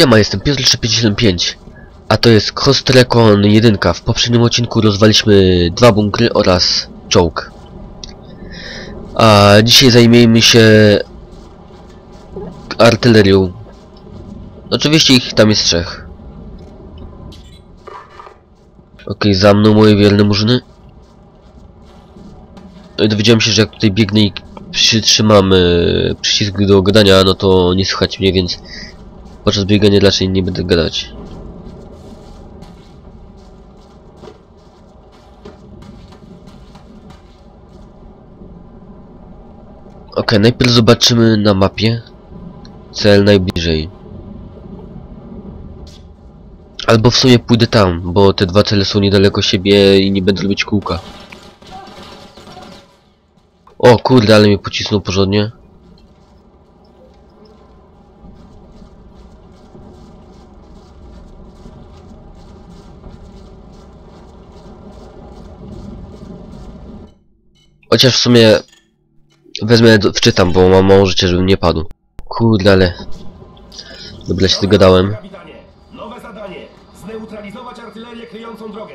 Siema, jestem Piotr 355, a to jest Cross Recon 1. W poprzednim odcinku rozwaliśmy dwa bunkry oraz czołg. A dzisiaj zajmiemy się artylerią. Oczywiście ich tam jest trzech. Okej, za mną moje wierne murzyny. No Dowiedziałem się, że jak tutaj biegnę i przytrzymam e, przycisk do gadania, no to nie słychać mnie, więc podczas biegania raczej nie będę gadać. Ok, najpierw zobaczymy na mapie cel najbliżej. Albo w sumie pójdę tam, bo te dwa cele są niedaleko siebie i nie będę robić kółka. O kurde, ale mnie pocisnął porządnie. Chociaż w sumie wezmę, wczytam, bo mam mało życia, żebym nie padł. Kurde, ale... Dobra, się dogadałem. Kapitanie, nowe zadanie. Zneutralizować artylerię kryjącą drogę.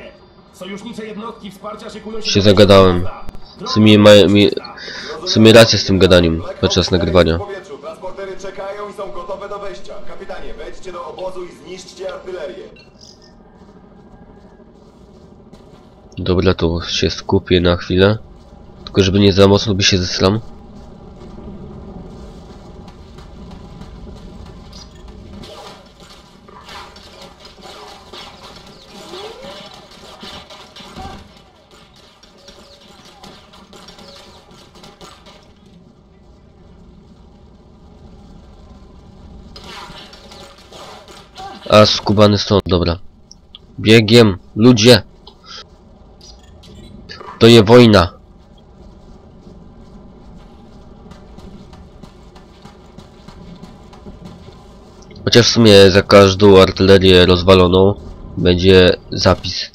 Sojusznicze jednostki wsparcia szykują się... Się zagadałem. W sumie, ma, mi, w sumie rację z tym gadaniem podczas nagrywania. Transportery czekają i są gotowe do wejścia. Kapitanie, wejdźcie do obozu i zniszczcie artylerię. Dobra, to się skupię na chwilę. Tylko żeby nie za mocno by się zesram. A skubany stąd, dobra. Biegiem, ludzie! To je wojna. Chociaż w sumie za każdą artylerię rozwaloną będzie zapis.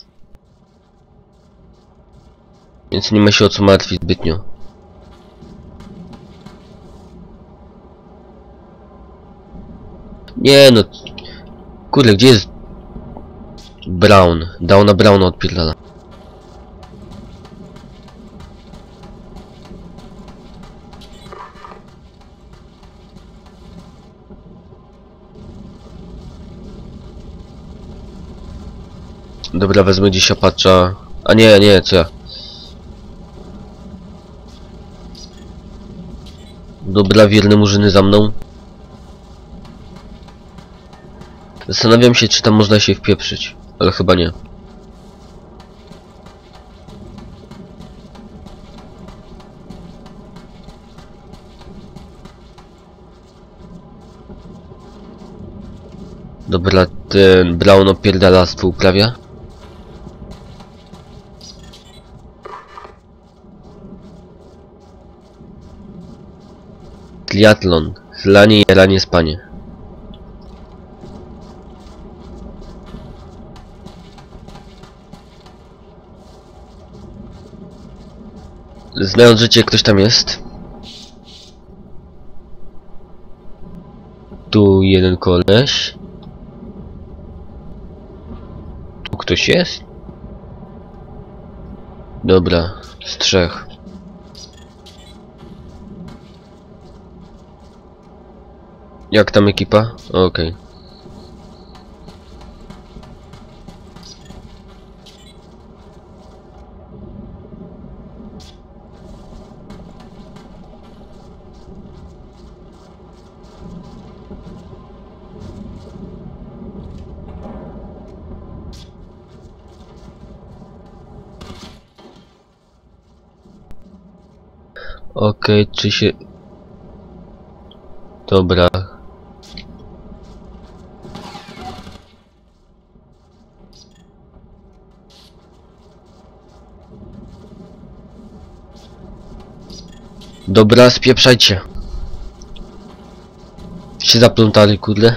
Więc nie ma się o co martwić zbytnio. Nie no. Kurde, gdzie jest Brown? Downa Browna odpierdala. Dobra, wezmę dziś Apacha. A nie, nie, co ja? Dobra, wierne murzyny za mną. Zastanawiam się, czy tam można się wpieprzyć, ale chyba nie. Dobra, ten Brown opierdalastwo uprawia. Triatlon. Chlanie, jaranie, spanie. Znając życie, ktoś tam jest. Tu jeden koleś. Tu ktoś jest? Dobra, z trzech. Jak tam ekipa? Okej. Okej, czy się... Dobra. Dobra, spieprzajcie. Się zaplątali, kurde.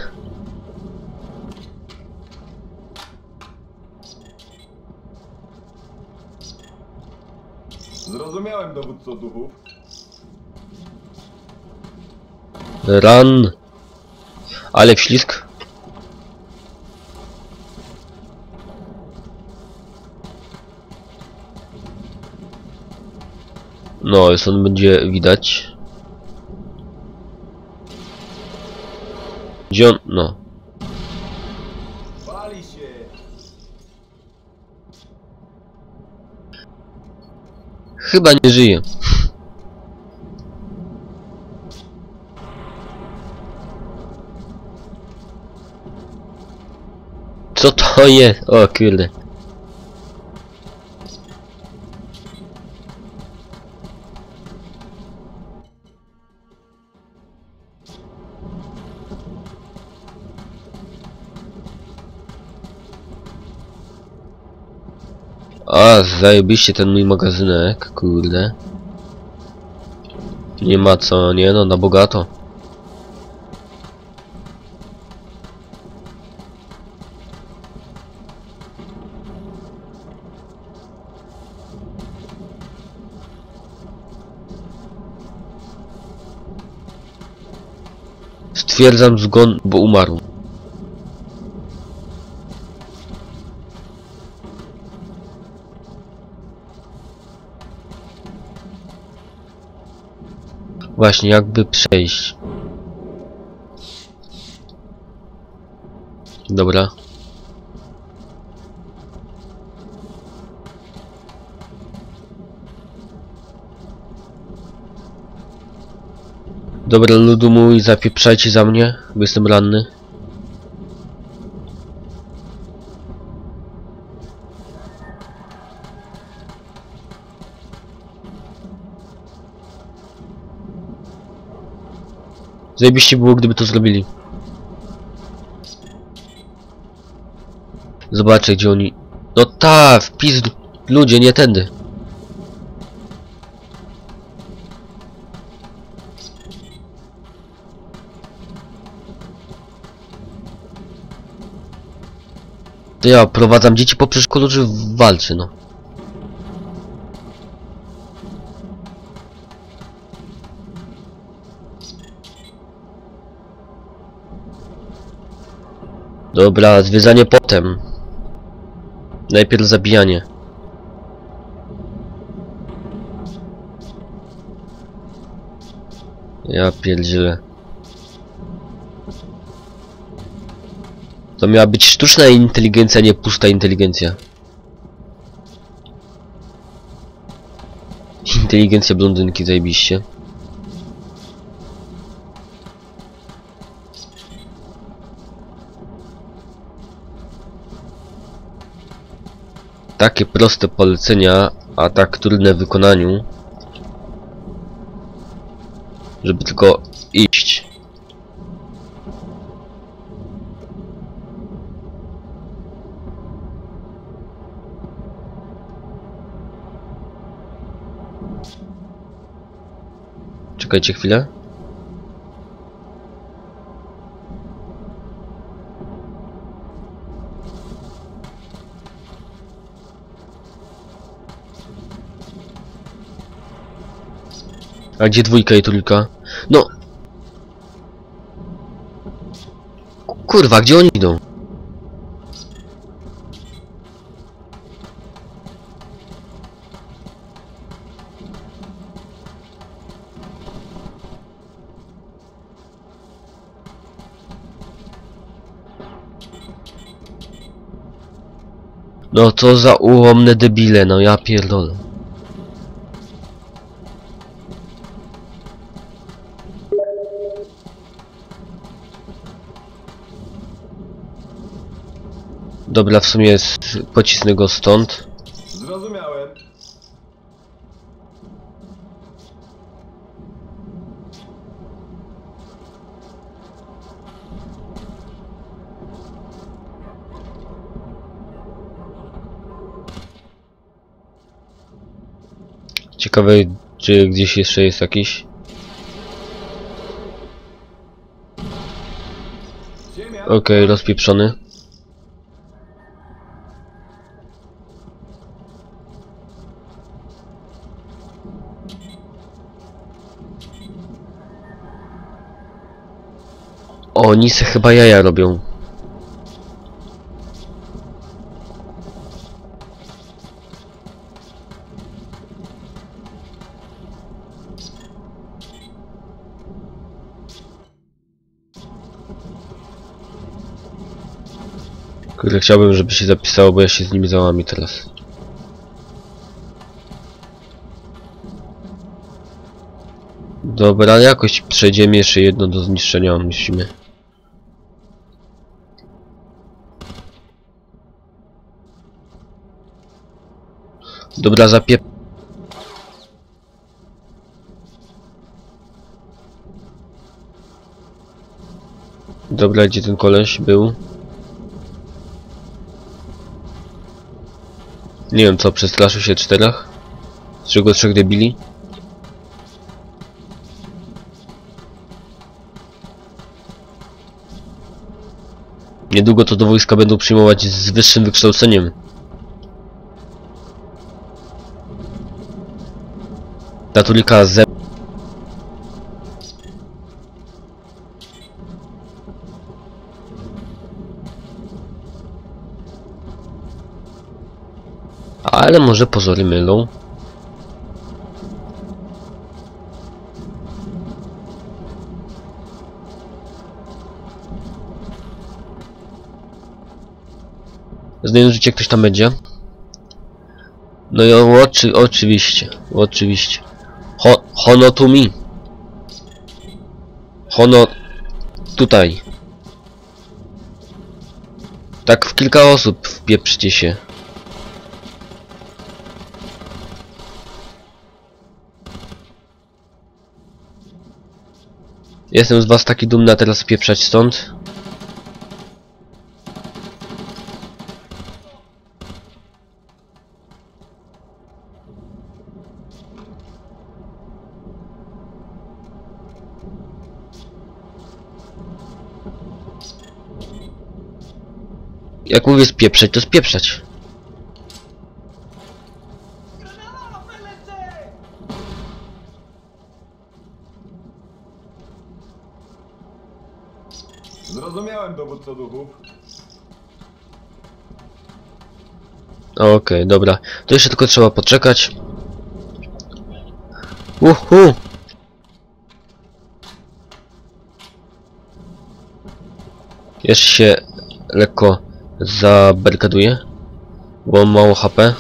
Zrozumiałem, dowódco duchów. Run. Ale wślizg. No, stąd będzie widać. Gdzie on? No. Chyba nie żyje. Co to jest? O kurde. A, zajebiście ten mój magazynek, kurde. Nie ma co, nie no, na bogato. Stwierdzam zgon, bo umarł. Właśnie, jakby przejść. Dobra. Dobra, ludu mój, zapieprzajcie za mnie, bo jestem ranny. Zajebiście było, gdyby to zrobili. Zobaczę, gdzie oni... No ta, wpis... Ludzie, nie tędy. To ja prowadzam dzieci po przeszkodu, czy walczy, no. Dobra, zwiedzanie potem. Najpierw zabijanie. Ja pierdzielę. To miała być sztuczna inteligencja, nie pusta inteligencja. Inteligencja blondynki, zajebiście. Takie proste polecenia, a tak trudne w wykonaniu. Żeby tylko iść. Czekajcie chwilę. A gdzie dwójka i trójka? No! Ku- Kurwa, gdzie oni idą? No co za ułomne debile, no ja pierdolę. Dobra, w sumie jest, pocisnę go stąd. Zrozumiałem. Ciekawe, czy gdzieś jeszcze jest jakiś... Okej, rozpieprzony. Oni se chyba jaja robią. Kurde, chciałbym, żeby się zapisało, bo ja się z nimi załami teraz. Dobra, jakoś przejdziemy jeszcze jedno do zniszczenia, musimy. Dobra, zapie... Dobra, gdzie ten koleś był? Nie wiem co, przestraszył się czterech? Z czego trzech debili? Niedługo to do wojska będą przyjmować z wyższym wykształceniem. Naturika ze... Ale może pozory mylą. Znają życie ktoś tam będzie? No i oczy, oczywiście, oczywiście. Ho, hono to mi. Hono tutaj. Tak w kilka osób wpieprzcie się. Jestem z was taki dumny, a teraz pieprzać stąd. Jak mówię spieprzać, to spieprzać. Zrozumiałem, dowódco duchów. Okej, dobra. To jeszcze tylko trzeba poczekać. Uhu! Jeszcze się lekko zabarykaduje, bo mam mało HP.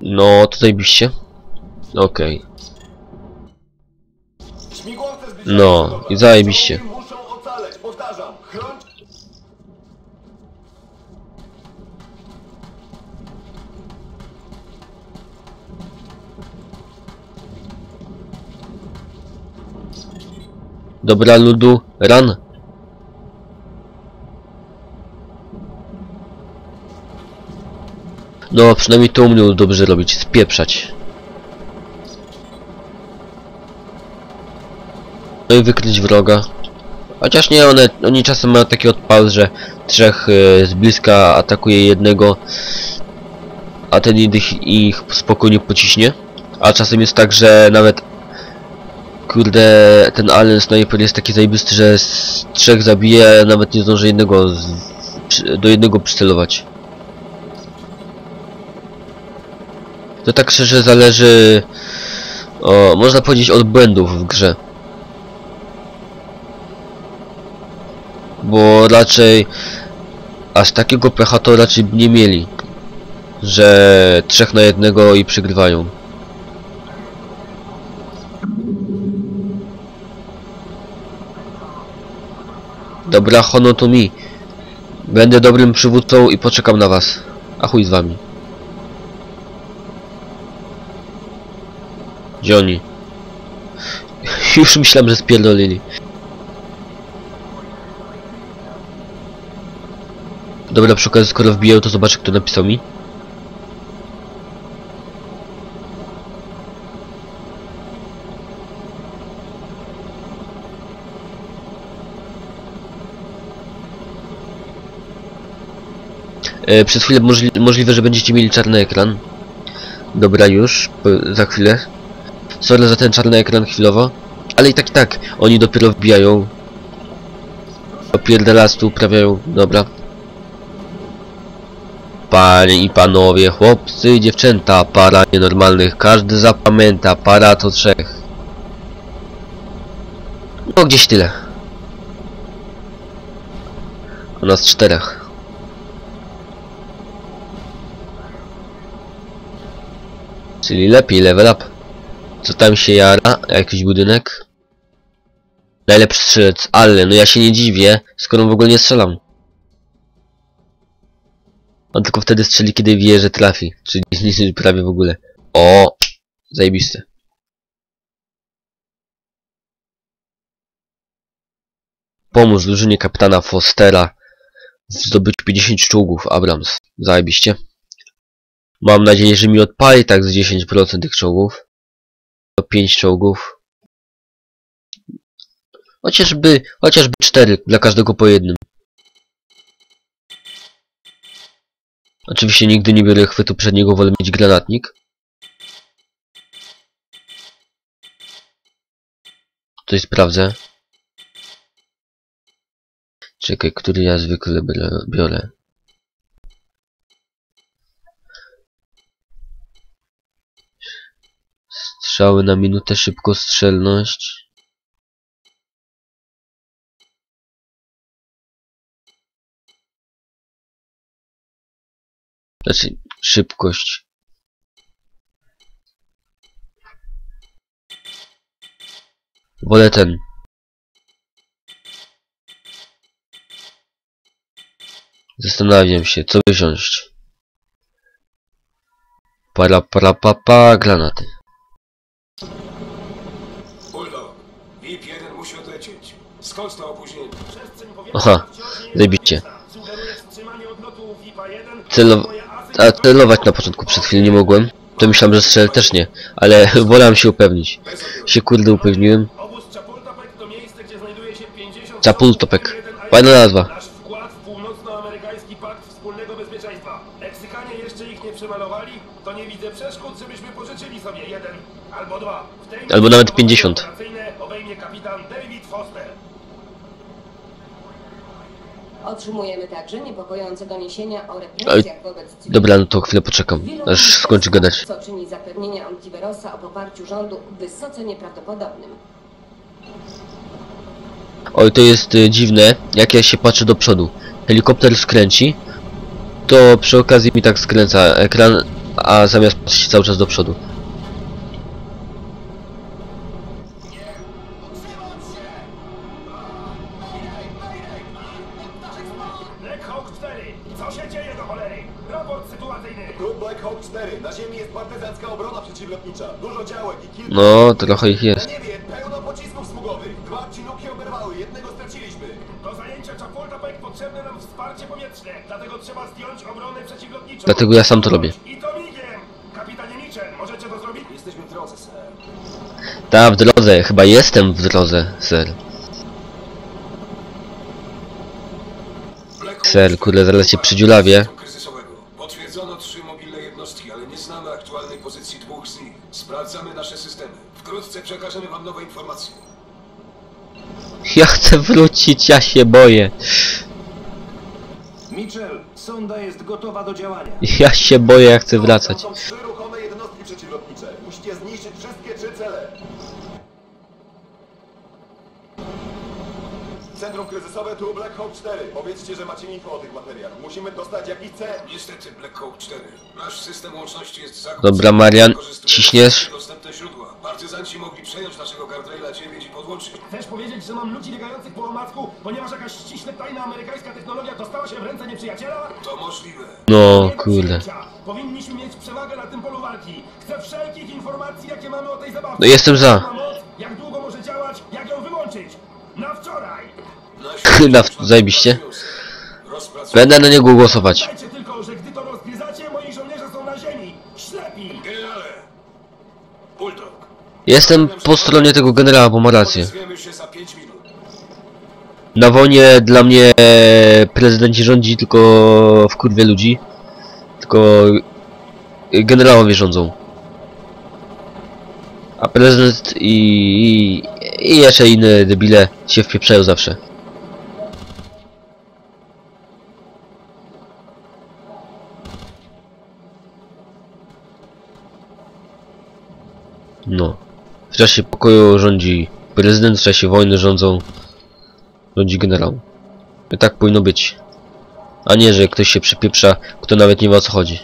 No, tutaj biście. Okej. Zbliżają No, i zajebiście. Dobra, ludu, ran. No, przynajmniej to umiał dobrze robić, spieprzać. No i wykryć wroga. Chociaż nie, one, oni czasem mają taki odpał, że trzech e, z bliska atakuje jednego, a ten ich, ich spokojnie pociśnie. A czasem jest tak, że nawet kurde, ten Allen Sniper jest taki zajebisty, że z trzech zabije, a nawet nie zdąży jednego z, do jednego przycelować. To tak szczerze zależy, o, można powiedzieć od błędów w grze. Bo raczej aż takiego pecha to raczej nie mieli, że trzech na jednego i przegrywają. Dobra, hono to mi. Będę dobrym przywódcą i poczekam na was. A chuj z wami. Gdzie oni? Już myślałem, że spierdolili. Dobra, przy okazji skoro wbijają, to zobaczę kto napisał mi. E, przez chwilę możli możliwe, że będziecie mieli czarny ekran. Dobra, już, za chwilę. Sorry za ten czarny ekran chwilowo. Ale i tak, i tak, oni dopiero wbijają. Opierdalastu uprawiają, dobra. Panie i panowie, chłopcy i dziewczęta, para nienormalnych, każdy zapamięta, para to trzech. No gdzieś tyle. U nas czterech. Czyli lepiej, level up. Co tam się jara? Jakiś budynek? Najlepszy strzelec, ale no ja się nie dziwię, skoro w ogóle nie strzelam. On tylko wtedy strzeli, kiedy wie, że trafi. Czyli nie prawie w ogóle. O, Zajebiste. Pomóż drużynie kapitana Fostera w zdobyciu 50 czołgów Abrams. Zajebiście. Mam nadzieję, że mi odpali tak z 10% tych czołgów. To 5 czołgów. Chociażby, chociażby 4 dla każdego po jednym. Oczywiście nigdy nie biorę chwytu przedniego, wolę mieć granatnik. Coś sprawdzę. Czekaj, który ja zwykle biorę- biorę. Strzały na minutę, szybkostrzelność. Znaczy, szybkość. Wolę ten. Zastanawiam się, co wziąć. Para, para, pa, pa, granaty. Bulldog, VIP-1 musi odlecieć. Skąd to opóźnienie? Aha, FIFA-1. Celo- A celować na początku przed chwilą nie mogłem. To myślałem, że strzelę też nie, ale wolałem się upewnić. Się kurde upewniłem. Obóz Chapultepec to miejsce, gdzie znajduje się 50... Chapultepec. jeden Fajna nazwa. Albo nawet misji 50. Otrzymujemy także niepokojące doniesienia o represjach wobec cywilów. Dobra, no to chwilę poczekam, aż skończy gadać. Co czyni o poparciu rządu wysoce nieprawdopodobnym. Oj, to jest y, dziwne, jak ja się patrzę do przodu. Helikopter skręci, to przy okazji mi tak skręca ekran, a zamiast patrzeć cały czas do przodu. No, trochę ich jest. Na niebie pełno pocisków smugowych. Dwa odcinuki oberwały, jednego straciliśmy. Do zajęcia Chapultepec potrzebne nam wsparcie powietrzne, dlatego trzeba zdjąć obronę przeciwlotniczą. Dlatego ja sam to robię. I to migiem! Kapitanie Mitchell, możecie to zrobić? Jesteśmy w drodze, sir. Ta, w drodze, chyba jestem w drodze, ser. Ser, kurde, zaraz cię przydziulawię. Przekażemy wam nowe informacje. Ja chcę wrócić, ja się boję. Mitchell, sonda jest gotowa do działania. Ja się boję, ja chcę wracać. Są trzy ruchome jednostki przeciwlotnicze. Musicie zniszczyć wszystkie trzy cele. Centrum kryzysowe tu Black Hawk 4. Powiedzcie, że macie info o tych materiach. Musimy dostać jakiś cel. Niestety, Black Hawk 4. Nasz system łączności jest zakłócony. Dobra, Marian, ciśniesz? Powiedzieć, że mam ludzi biegających po omacku, ponieważ jakaś ściśle tajna amerykańska technologia dostała się w ręce nieprzyjaciela? To możliwe. No, kurde. Powinniśmy mieć przewagę na tym polu walki. Chcę wszelkich informacji, jakie mamy o tej zabawce. No jestem za. Jak długo może działać, jak ją wyłączyć. Na wczoraj. Na- zajebiście. Będę na niego głosować. Dajcie tylko, że gdy to rozgryzacie, moi żołnierze są na ziemi. Ślepi. Generale! Bulldog. Jestem po stronie tego generała, bo ma rację. Odezwiemy się za 5 minut. Na wojnie dla mnie prezydent rządzi tylko w kurwie ludzi. Tylko generałowie rządzą. A prezydent i, i, i jeszcze inne debile się wpieprzają zawsze. No. W czasie pokoju rządzi prezydent w czasie wojny rządzą... Rządzi generał. I tak powinno być. A nie, że ktoś się przypieprza, kto nawet nie wie o co chodzi.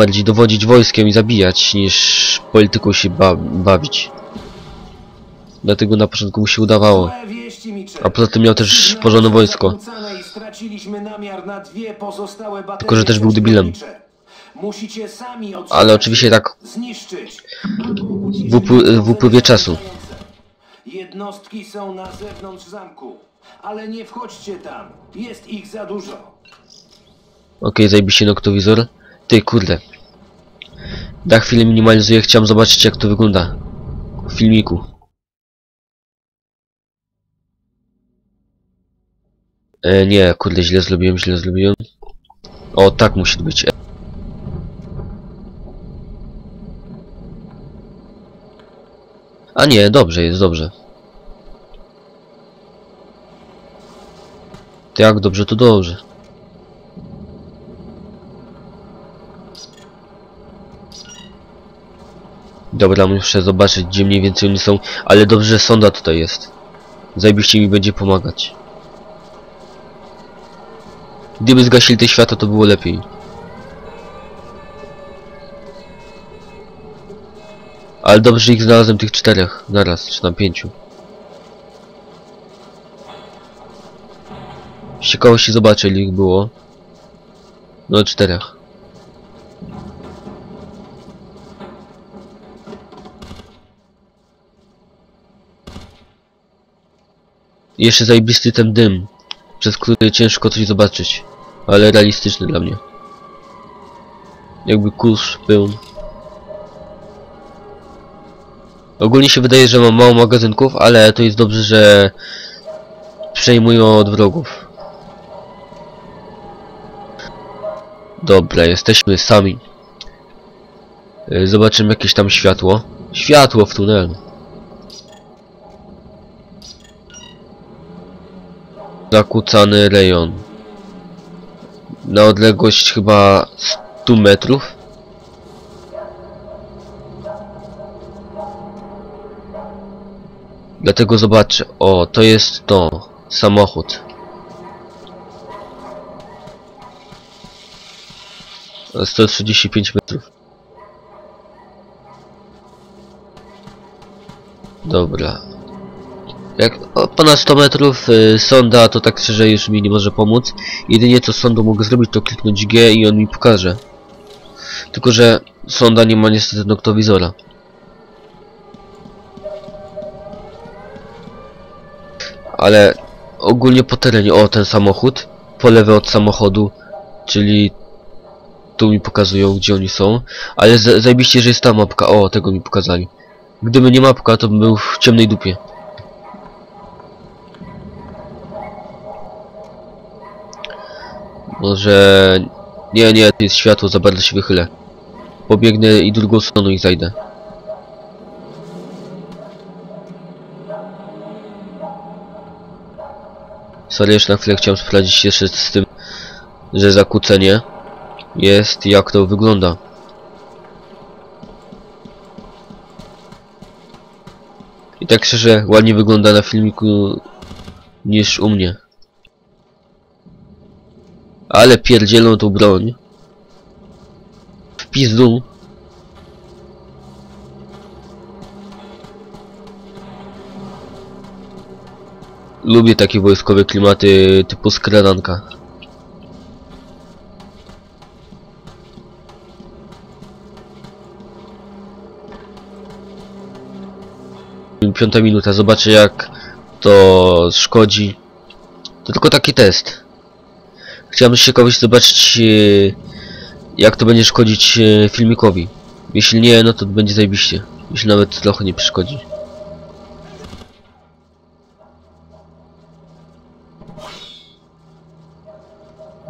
Bardziej dowodzić wojskiem i zabijać, niż polityką się ba bawić. Dlatego na początku mu się udawało. A poza tym miał też porządne wojsko. Tylko, że też był debilem. Ale oczywiście tak w, upły w upływie czasu. Jednostki są na zewnątrz zamku, ale nie wchodźcie tam. Jest ich za dużo. Okej, zajebiście noktowizor. Ty, kurde. Na chwilę minimalizuję, chciałem zobaczyć jak to wygląda. W filmiku. E, nie, kurde, źle zrobiłem, źle zrobiłem. O, tak musi być. A nie, dobrze jest, dobrze. Jak dobrze, to dobrze. Dobra, muszę zobaczyć gdzie mniej więcej oni są, ale dobrze, że sonda tutaj jest. Zajebiście mi będzie pomagać. Gdyby zgasili te światła, to było lepiej. Ale dobrze, że ich znalazłem tych czterech naraz, czy tam pięciu. Z ciekawości zobaczę ile ich było. No czterech. I jeszcze zajebisty ten dym, przez który ciężko coś zobaczyć, ale realistyczny dla mnie. Jakby kurz był. Ogólnie się wydaje, że mam mało magazynków, ale to jest dobrze, że przejmują od wrogów. Dobra, jesteśmy sami. Zobaczymy jakieś tam światło. Światło w tunelu. Zakłócany rejon. Na odległość chyba 100 metrów. Dlatego zobaczę. O, to jest to. Samochód. A 135 metrów. Dobra. Jak ponad 100 metrów y, sonda, to tak szczerze już mi nie może pomóc. Jedynie co sondą mogę zrobić to kliknąć G i on mi pokaże. Tylko, że sonda nie ma niestety noktowizora. Ale ogólnie po terenie, o ten samochód, po lewej od samochodu, czyli tu mi pokazują gdzie oni są. Ale za- zajebiście, że jest ta mapka, o tego mi pokazali. Gdyby nie mapka, to bym był w ciemnej dupie. Może... Nie, nie, to jest światło, za bardzo się wychylę. Pobiegnę i drugą stroną i zajdę. Sorry, jeszcze na chwilę chciałem sprawdzić jeszcze z tym, że zakłócenie jest, jak to wygląda. I tak szczerze, ładnie wygląda na filmiku niż u mnie. Ale pierdzielą tą broń. W pizdu. Lubię takie wojskowe klimaty typu skrananka. Piąta minuta, zobaczę jak to szkodzi. To tylko taki test. Chciałbym z ciekawości zobaczyć, e, jak to będzie szkodzić e, filmikowi. Jeśli nie, no to będzie zajebiście. Jeśli nawet trochę nie przeszkodzi.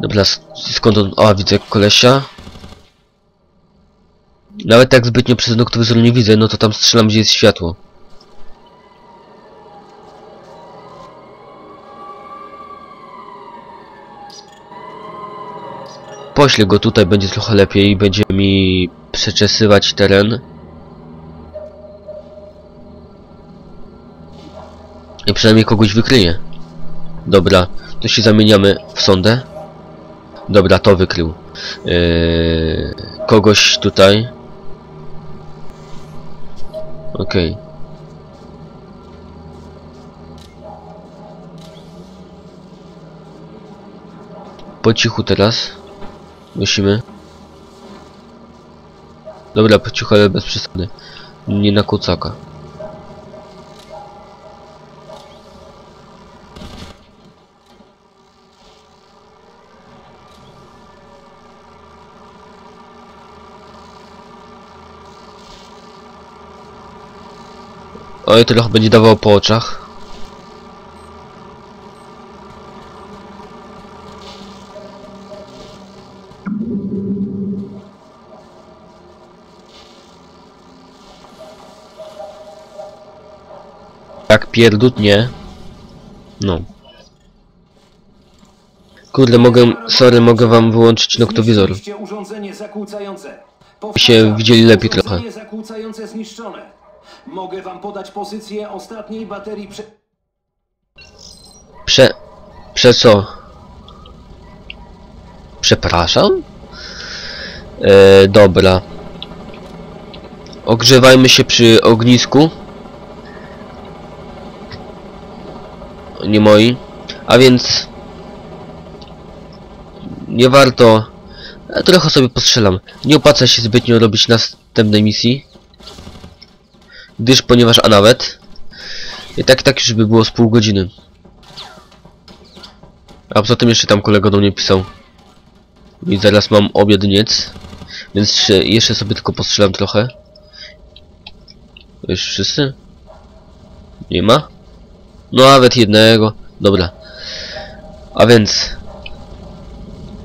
Dobra, skąd on... A, widzę kolesia. Nawet tak zbytnio przez noktowyzor nie widzę, no to tam strzelam, gdzie jest światło. Poślę go tutaj, będzie trochę lepiej, będzie mi przeczesywać teren. I przynajmniej kogoś wykryje. Dobra, to się zamieniamy w sondę. Dobra, to wykrył. Yy, kogoś tutaj. Okej. Po cichu teraz. Musimy. Dobra, po cichu, ale bez przesady. Nie na kucaka. Oj, trochę będzie dawał po oczach. Pierdutnie. No. Kurde, mogę, sorry, mogę wam wyłączyć noktowizor. Urządzenie zakłócające. się widzieli lepiej trochę. zakłócające zniszczone. Mogę wam podać pozycję ostatniej baterii prze... Prze... Prze co? Przepraszam? E, dobra. Ogrzewajmy się przy ognisku. Nie moi. A więc... Nie warto... E, trochę sobie postrzelam. Nie opłaca się zbytnio robić następnej misji. Gdyż, ponieważ, a nawet... I tak, tak już by było z pół godziny. A poza tym jeszcze tam kolega do mnie pisał. I zaraz mam obiadniec. Więc jeszcze- sobie tylko postrzelam trochę. Już wszyscy? Nie ma? No nawet jednego. Dobra. A więc...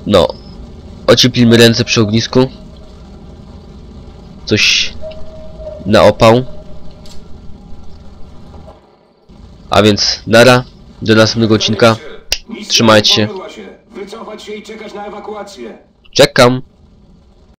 No. Ocieplimy ręce przy ognisku. Coś na opał. A więc nara. Do następnego odcinka. Trzymajcie się. Czekam.